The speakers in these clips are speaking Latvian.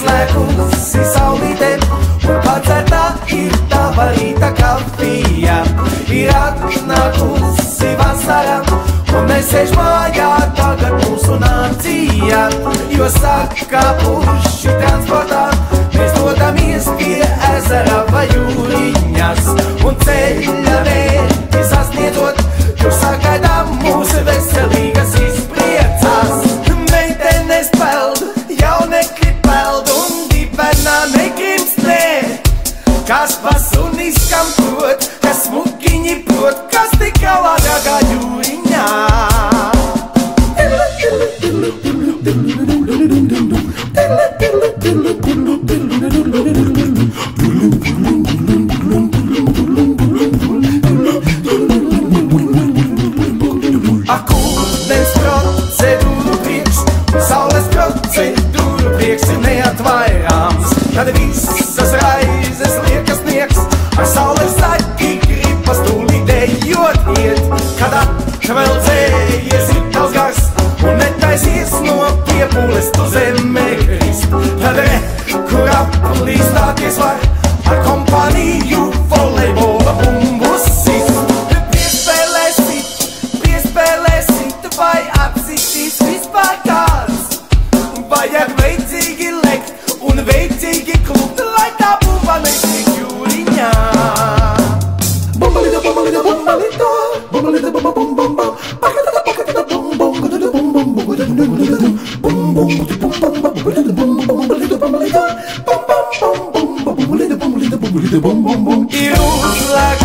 izslēgusi saulītē, un pacertā ir tava rīta kafija. Ir atnākusi vasara, un mēs sēž mājā tagad mūsu nācija, jo saka puši transportā, Kas pasuniskam prot, kas smukiņi prot, kas tik galā dagā jūriņā. Akūdens procedūru piepūles tu zemē krist. Tad re, kur aplīstāties var ar kompāniju volejbola bumbusis. Piespēlēsit, piespēlēsit vai apsitīs vispār kāds. Vajag veicīgi lekt un veicīgi klubt, lai tā bumba netiek jūriņā. Bumbalida, bumbalida, bumbalida, bumbalida, bumba, bum, bum, bum. Pakatata, pakatata, bum, bum, gudada, bum, bum, gudada, gudada, bum, bum, gudada, bum, bum, bum, It You like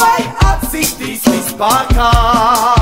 vai apsitīs vispār kā.